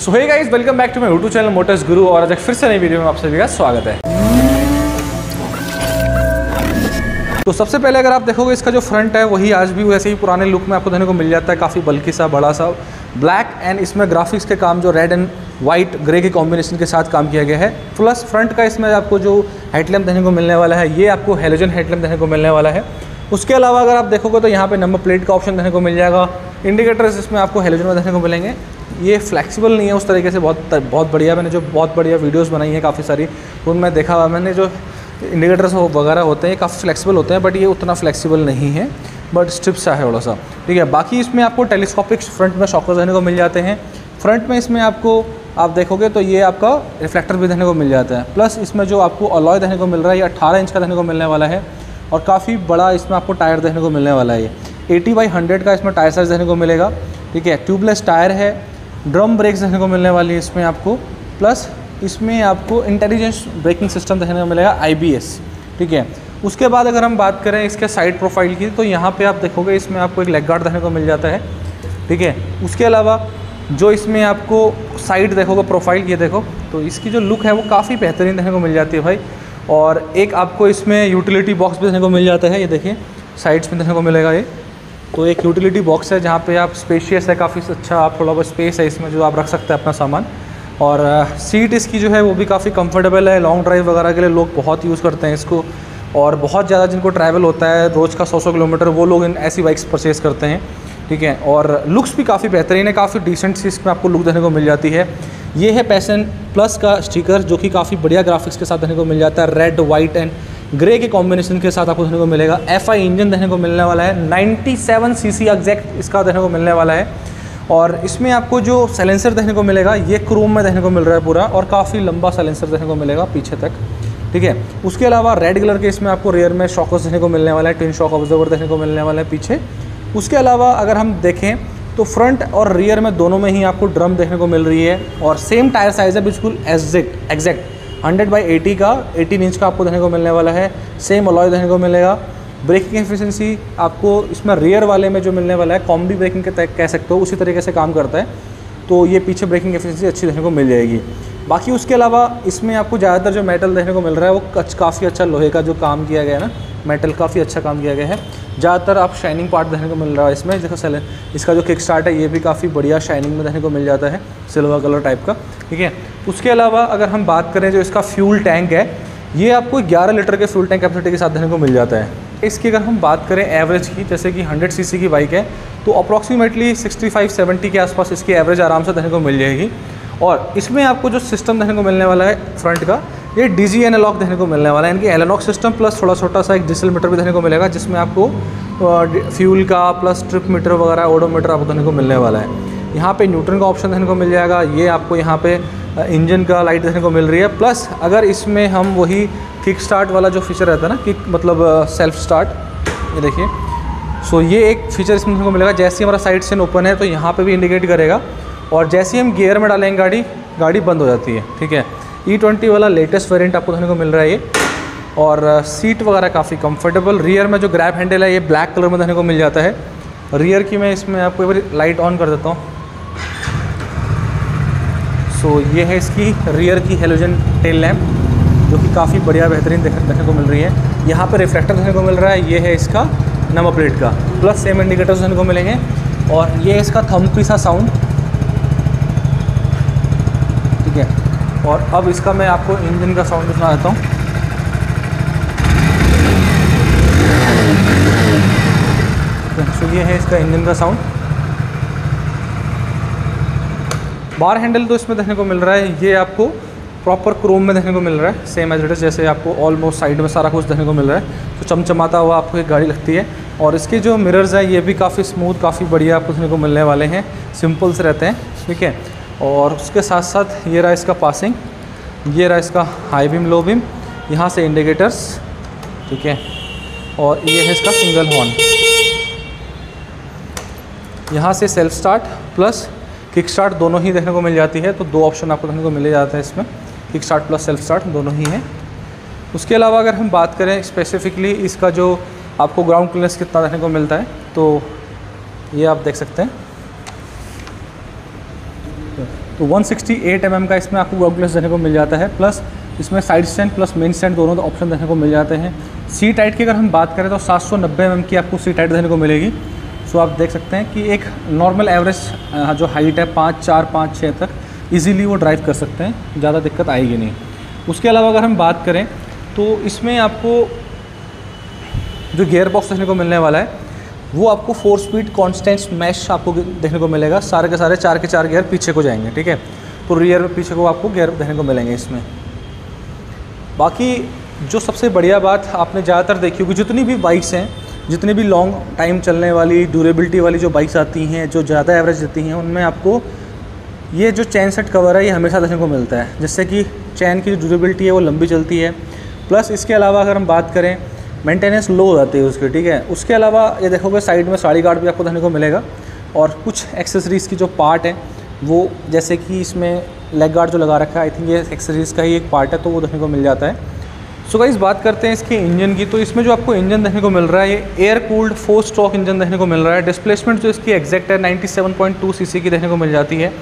So hey guys welcome back to my YouTube channel Motors Guru और आज एक फिर से नई वीडियो में आप सभी का स्वागत है। तो सबसे पहले अगर आप देखोगे, इसका जो फ्रंट है, वही आज भी वैसे ही पुराने लुक में आपको देखने को मिल जाता है, काफ़ी बल्कि सा, बड़ा सा। ब्लैक एंड इसमें ग्राफिक्स के काम जो रेड एंड वाइट ग्रे के कॉम्बिनेशन के साथ काम किया गया है। प्लस फ्रंट का इसमें आपको जो हेडलैम्प देखने को मिलने वाला है, ये आपको हेलोजन हेडलैम्प देखने को मिलने वाला है। उसके अलावा अगर आप देखोगे तो यहाँ पे नंबर प्लेट का ऑप्शन देखने को मिल जाएगा। इंडिकेटर्स इसमें आपको हेलोजन में देखने को मिलेंगे। ये फ्लेक्सिबल नहीं है उस तरीके से, बहुत बहुत बढ़िया, मैंने जो बहुत बढ़िया वीडियोस बनाई है काफ़ी सारी उनमें देखा हुआ मैंने जो इंडिकेटर्स वगैरह होते हैं काफ़ी फ्लेक्सिबल होते हैं बट ये उतना फ्लेक्सिबल नहीं है। बट स्ट्रिप्स सा है थोड़ा सा। ठीक है, बाकी इसमें आपको टेलीस्कोपिक फ्रंट में शॉकर्स देखने को मिल जाते हैं। फ्रंट में इसमें आपको, आप देखोगे तो ये आपका रिफ्लेक्टर भी देखने को मिल जाता है। प्लस इसमें जो आपको अलॉय देखने को मिल रहा है, ये अट्ठारह इंच का देखने को मिलने वाला है। और काफ़ी बड़ा इसमें आपको टायर देखने को मिलने वाला है एटी बाई हंड्रेड का इसमें टायर साइज़ देखने को मिलेगा। ठीक है, ट्यूबलेस टायर है, ड्रम ब्रेक्स देखने को मिलने वाली है इसमें आपको, प्लस इसमें आपको इंटेलिजेंस ब्रेकिंग सिस्टम देखने को मिलेगा IBS ठीक है, उसके बाद अगर हम बात करें इसके साइड प्रोफ़ाइल की तो यहाँ पे आप देखोगे इसमें आपको एक लेग गार्ड देखने को मिल जाता है। ठीक है, उसके अलावा जो इसमें आपको साइड देखोगे, प्रोफ़ाइल ये देखो तो इसकी जो लुक है वो काफ़ी बेहतरीन देखने को मिल जाती है भाई। और एक आपको इसमें यूटिलिटी बॉक्स भी देखने को मिल जाता है, ये देखिए, साइड्स में देखने को मिलेगा ये। तो एक यूटिलिटी बॉक्स है जहाँ पे आप स्पेशियस है, काफ़ी अच्छा आप थोड़ा बहुत स्पेस है, इसमें जो आप रख सकते हैं अपना सामान। और सीट इसकी जो है वो भी काफ़ी कंफर्टेबल है लॉन्ग ड्राइव वगैरह के लिए लोग बहुत यूज़ करते हैं इसको। और बहुत ज़्यादा जिनको ट्रैवल होता है, रोज़ का सौ सौ किलोमीटर, वो लोग इन ऐसी बाइक्स परचेज़ करते हैं, ठीक है? और लुक्स भी काफ़ी बेहतरीन है, काफ़ी डिसेंट सी इसमें आपको लुक देखने को मिल जाती है। ये है पैसन प्लस का स्टिकर जो कि काफ़ी बढ़िया ग्राफिक्स के साथ देखने को मिल जाता है रेड वाइट एंड ग्रे के कॉम्बिनेशन के साथ आपको देखने को मिलेगा। एफ़ आई इंजन देखने को मिलने वाला है। 97 सीसी एग्जैक्ट इसका देखने को मिलने वाला है। और इसमें आपको जो सैलेंसर देखने को मिलेगा, ये क्रोम में देखने को मिल रहा है पूरा और काफ़ी लंबा सैलेंसर देखने को मिलेगा पीछे तक। ठीक है? उसके अलावा रेड कलर के इसमें आपको रेयर में शॉकर्स देखने को मिलने वाला है। ट्विन शॉक ऑब्जर्वर देखने को मिलने वाला है पीछे। उसके अलावा अगर हम देखें तो फ्रंट और रियर में दोनों में ही आपको ड्रम देखने को मिल रही है। और सेम टायर साइज़ है बिल्कुल exact exact hundred by eighty का, एटीन इंच का आपको देखने को मिलने वाला है। सेम अलॉय देखने को मिलेगा। ब्रेकिंग एफिशिएंसी आपको इसमें रियर वाले में जो मिलने वाला है कॉम्बी ब्रेकिंग के तहत कह सकते हो, उसी तरीके से काम करता है। तो ये पीछे ब्रेकिंग एफिशिएंसी अच्छी देखने को मिल जाएगी। बाकी उसके अलावा इसमें आपको ज़्यादातर जो मेटल देखने को मिल रहा है, वो काफ़ी अच्छा लोहे का जो काम किया गया है ना मेटल काफ़ी अच्छा काम किया गया है। ज़्यादातर आप शाइनिंग पार्ट देखने को मिल रहा है इसमें। देखो, सेल, इसका जो किक स्टार्ट है, ये भी काफ़ी बढ़िया शाइनिंग में देखने को मिल जाता है सिल्वर कलर टाइप का। ठीक है? उसके अलावा अगर हम बात करें जो इसका फ्यूल टैंक है, ये आपको 11 लीटर के फ्यूल टैंक कैपेसिटी के साथ देखने को मिल जाता है। इसकी अगर हम बात करें एवरेज की, जैसे कि 100 सीसी की बाइक है तो अप्रॉक्सीमेटली 65-70 के आसपास इसकी एवरेज आराम से देखने को मिल जाएगी। और इसमें आपको जो सिस्टम देखने को मिलने वाला है फ्रंट का ये डी जी एनालॉग देखने को मिलने वाला है। इनकी एनालॉग सिस्टम प्लस थोड़ा छोटा सा एक डिजिटल मीटर भी देखने को मिलेगा, जिसमें आपको फ्यूल का प्लस ट्रिप मीटर वगैरह ओडोमीटर आपको देखने को मिलने वाला है। यहाँ पे न्यूट्रन का ऑप्शन देखने को मिल जाएगा। ये आपको यहाँ पे इंजन का लाइट देखने को मिल रही है। प्लस अगर इसमें हम वही किक स्टार्ट वाला जो फीचर रहता है ना किक मतलब सेल्फ स्टार्ट ये देखिए। सो ये एक फीचर इसमें देखने को मिलेगा। जैसे ही हमारा साइड से ओपन है तो यहाँ पर भी इंडिकेट करेगा। और जैसे ही हम गियर में डालेंगे गाड़ी गाड़ी बंद हो जाती है। ठीक है? ई ट्वेंटी वाला लेटेस्ट वेरियंट आपको देखने को मिल रहा है ये। और सीट वगैरह काफ़ी कंफर्टेबल रियर में जो ग्रैप हैंडल है ये ब्लैक कलर में देखने को मिल जाता है। रियर की मैं इसमें आपको एक बार लाइट ऑन कर देता हूँ। सो so, ये है इसकी रियर की हेलोजन टेल लैम्प जो कि काफ़ी बढ़िया बेहतरीन देखने को मिल रही है। यहाँ पर रिफ्लेक्टर देखने को मिल रहा है। ये है इसका नंबर प्लेट का। प्लस सेम इंडिकेटर्स देखने को मिलेंगे। और ये इसका थम सा साउंड ठीक है और अब इसका मैं आपको इंजन का साउंड सुना देता हूँ। तो ये है इसका इंजन का साउंड बार हैंडल तो इसमें देखने को मिल रहा है। ये आपको प्रॉपर क्रोम में देखने को मिल रहा है। सेम एज इट इज़ जैसे आपको ऑलमोस्ट साइड में सारा कुछ देखने को मिल रहा है। तो चमचमाता हुआ आपको एक गाड़ी लगती है। और इसके जो मिरर्स हैं, ये भी काफ़ी स्मूथ काफ़ी बढ़िया आपको देखने को मिलने वाले हैं। सिंपल से रहते हैं, ठीक है? और उसके साथ साथ ये रहा इसका पासिंग ये रहा इसका हाई बीम लो बीम यहाँ से इंडिकेटर्स ठीक है? और ये है इसका सिंगल हॉर्न यहाँ से self start plus kick start दोनों ही देखने को मिल जाती है तो दो ऑप्शन आपको देखने को मिले जाते हैं इसमें। Kick start plus self start दोनों ही हैं। उसके अलावा अगर हम बात करें स्पेसिफिकली इसका जो आपको ग्राउंड क्लियरेंस कितना देखने को मिलता है तो ये आप देख सकते हैं। तो 168 सिक्सटी mm का इसमें आपको वर्क ग्लास देने को मिल जाता है प्लस इसमें side stand plus main stand दोनों तो ऑप्शन देखने को मिल जाते हैं। सीट हाइट की अगर हम बात करें तो 790 सौ mm की आपको सी टाइट देने को मिलेगी। सो आप देख सकते हैं कि एक नॉर्मल एवरेज जो हाइट है पाँच, चार, पाँच छः तक इजीली वो ड्राइव कर सकते हैं, ज़्यादा दिक्कत आएगी नहीं। उसके अलावा अगर हम बात करें तो इसमें आपको जो गेयर बॉक्स देखने को मिलने वाला है वो आपको फोर स्पीड कॉन्स्टेंट मैश आपको देखने को मिलेगा। सारे के सारे चार के चार गियर पीछे को जाएँगे, ठीक है? तो रियर पीछे को आपको गियर देखने को मिलेंगे इसमें। बाकी जो सबसे बढ़िया बात आपने ज़्यादातर देखी होगी, जितनी भी बाइक्स हैं, जितनी भी लॉन्ग टाइम चलने वाली ड्यूरेबिलिटी वाली जो बाइक्स आती हैं, जो ज़्यादा एवरेज देती हैं, उनमें आपको ये जो चैन सेट कवर है, ये हमेशा देखने को मिलता है। जिससे कि चैन की जो ड्यूरेबिलिटी है, वो लंबी चलती है। प्लस इसके अलावा अगर हम बात करें मेंटेनेंस लो हो जाती है उसकी, ठीक है? उसके अलावा ये देखोगे साइड में साड़ी गार्ड भी आपको देखने को मिलेगा और कुछ एक्सेसरीज़ की जो पार्ट है, वो जैसे कि इसमें लेग गार्ड जो लगा रखा है आई थिंक ये एक्सेसरीज़ का ही एक पार्ट है तो वो देखने को मिल जाता है। सो so गाइस बात करते हैं इसके इंजन की तो इसमें जो आपको इंजन देखने को मिल रहा है, ये air cooled four stroke engine देखने को मिल रहा है। डिस्प्लेसमेंट जो इसकी एग्जैक्ट है 97.2 सीसी की देखने को मिल जाती है।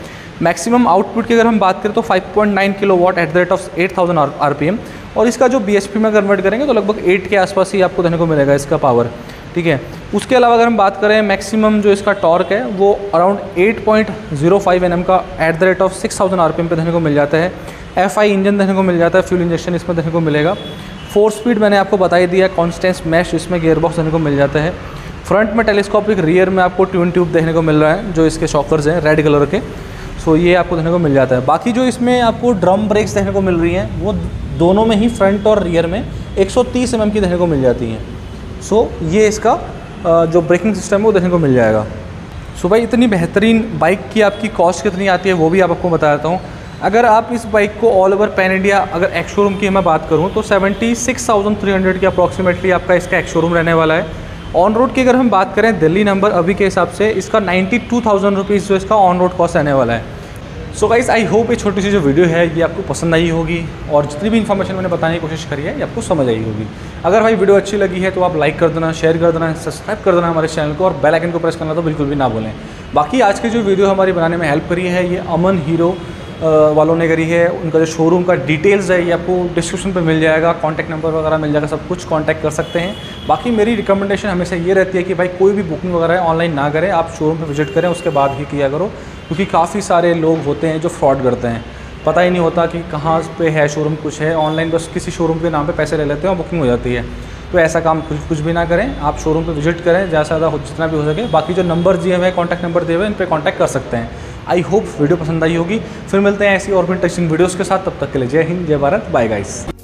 मैक्सिमम आउटपुट की अगर हम बात करें तो 5.9 kilo watt at the rate of 8000 RPM और इसका जो बी में कन्वर्ट करेंगे तो लगभग 8 के आसपास ही आपको देखने को मिलेगा इसका पावर ठीक है? उसके अलावा अगर हम बात करें मैक्सिमम जो इसका टॉर्क है, वो अराउंड 8.05 एनएम का at the rate of 6000 RPM पे देखने को मिल जाता है। एफआई इंजन देखने को मिल जाता है फ्यूल इंजेक्शन इसमें देखने को मिलेगा। फोर स्पीड मैंने आपको बता ही दिया कॉन्स्टेंस मैश इसमें गेयर बॉक्स देखने को मिल जाता है। फ्रंट में टेलीस्कोपिक रियर में आपको ट्यून ट्यूब देखने को मिल रहा है, जो इसके शॉकर्स हैं रेड कलर के। सो ये आपको देखने को मिल जाता है। बाकी जो इसमें आपको ड्रम ब्रेक्स देखने को मिल रही हैं, वो दोनों में ही फ्रंट और रियर में 130 एम mm की देखने को मिल जाती हैं। सो ये इसका जो ब्रेकिंग सिस्टम है, वो देखने को मिल जाएगा। सो भाई, इतनी बेहतरीन बाइक की आपकी कॉस्ट कितनी आती है, वो भी आप आपको बता देता हूँ। अगर आप इस बाइक को ऑल ओवर पैन इंडिया अगर एक्स शोरूम की मैं बात करूँ तो seventy six thousand three hundred के अप्रॉक्सीमेटली आपका इसका एक्स शोरूम रहने वाला है। ऑन रोड की अगर हम बात करें, दिल्ली नंबर अभी के हिसाब से, इसका नाइन्टी टू थाउज़ेंड रुपीज़ जो इसका ऑन रोड कॉस्ट रहने वाला है। सो गाइस आई होप ये छोटी सी जो वीडियो है, ये आपको पसंद आई होगी और जितनी भी इन्फॉर्मेशन मैंने बताने की कोशिश करी है, ये आपको समझ आई होगी। अगर भाई वीडियो अच्छी लगी है तो आप लाइक कर देना शेयर कर देना सब्सक्राइब कर देना हमारे चैनल को और बेल आइकन को प्रेस करना तो बिल्कुल भी ना बोलें बाकी आज की जो वीडियो हमारी बनाने में हेल्प करी है, ये अमन हीरो वालों ने करी है। उनका जो शोरूम का डिटेल्स है, ये आपको डिस्क्रिप्शन पर मिल जाएगा कॉन्टैक्ट नंबर वगैरह मिल जाएगा, सब कुछ कॉन्टैक्ट कर सकते हैं। बाकी मेरी रिकमेंडेशन हमेशा ये रहती है कि भाई कोई भी बुकिंग वगैरह ऑनलाइन ना करें, आप शोरूम पर विज़िट करें, उसके बाद ही किया करो। क्योंकि काफ़ी सारे लोग होते हैं जो फ्रॉड करते हैं। पता ही नहीं होता कि कहाँ पे है शोरूम कुछ है। ऑनलाइन बस किसी शोरूम के नाम पे पैसे ले लेते हैं और बुकिंग हो जाती है। तो ऐसा काम कुछ कुछ भी ना करें। आप शोरूम पे विज़िट करें ज़्यादा से ज़्यादा जितना भी हो सके। बाकी जो नंबर दिए हुए कॉन्टैक्ट नंबर दिए हुए इन पर कॉन्टैक्ट कर सकते हैं। आई होप वीडियो पसंद आई होगी। फिर मिलते हैं ऐसी और भी इंटरेस्टिंग वीडियोज़ के साथ। तब तक के लिए जय हिंद, जय भारत। Bye guys